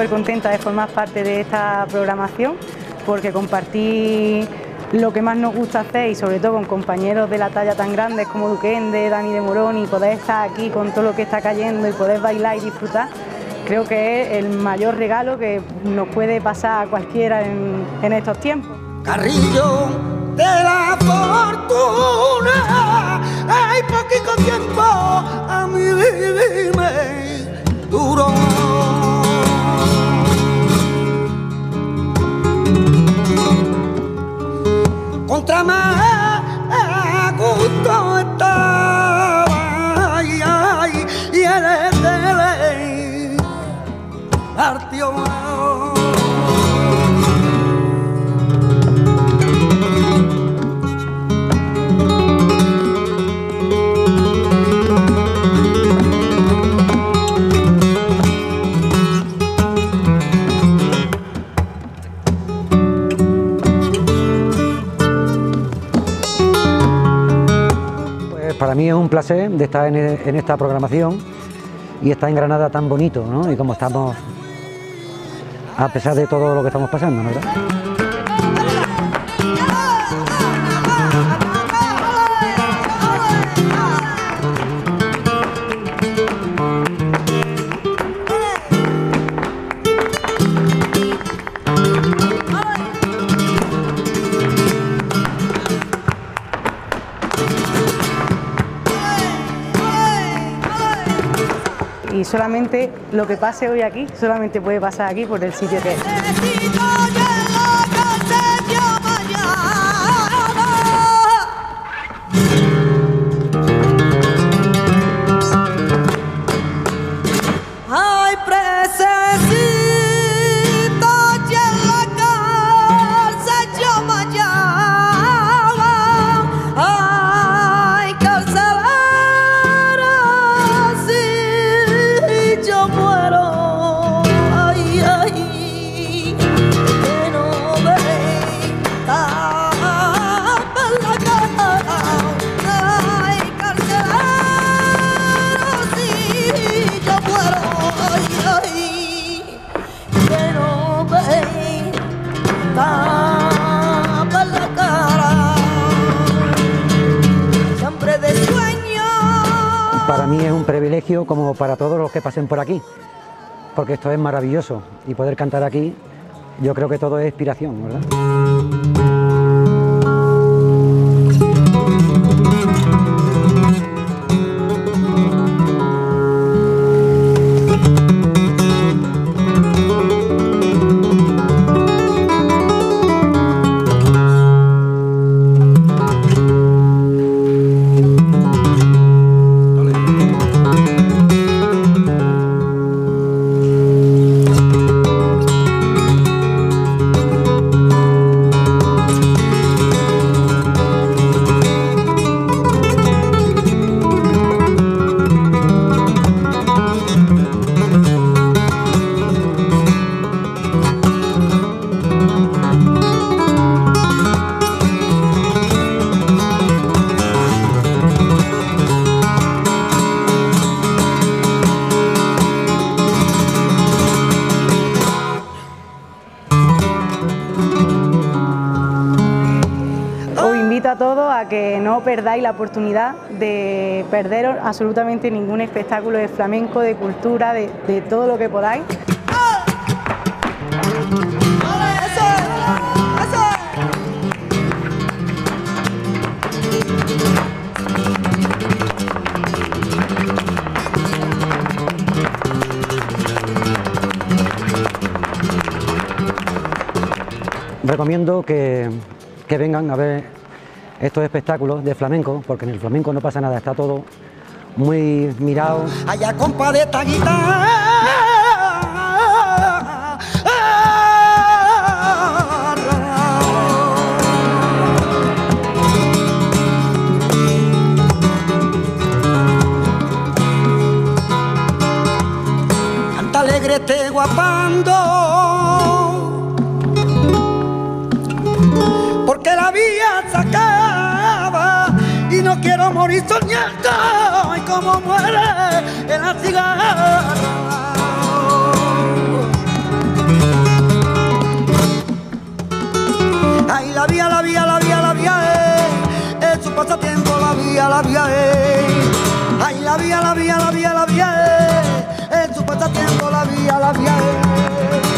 súper contenta de formar parte de esta programación porque compartí lo que más nos gusta hacer y sobre todo con compañeros de la talla tan grandes como Duquende, Dani de Morón y poder estar aquí con todo lo que está cayendo y poder bailar y disfrutar, creo que es el mayor regalo que nos puede pasar a cualquiera en, estos tiempos. Carrillo de la fortuna, hay poquito tiempo a mi vivirme para mí es un placer de estar en, esta programación y estar en Granada tan bonito, ¿no? Y como estamos, a pesar de todo lo que estamos pasando, ¿no? ¿verdad? Solamente lo que pase hoy aquí, solamente puede pasar aquí por el sitio que es. Para mí es un privilegio como para todos los que pasen por aquí, porque esto es maravilloso y poder cantar aquí, yo creo que todo es inspiración, ¿verdad? invito a todos a que no perdáis la oportunidad de perderos absolutamente ningún espectáculo de flamenco, de cultura, de, todo lo que podáis. recomiendo que, que, vengan a ver estos espectáculos de flamenco, porque en el flamenco no pasa nada, está todo muy mirado. Allá compa de esta guitarra. Canta alegre este guapando y soñando y como muere en la cigarra. Ay, la vía, la vía, la vía, la vía, eh, es su pasatiempo, la vía, la vía, eh. Ay, la vía, la vía, la vía, la vía, eh, es su pasatiempo, la vía, la vía, eh.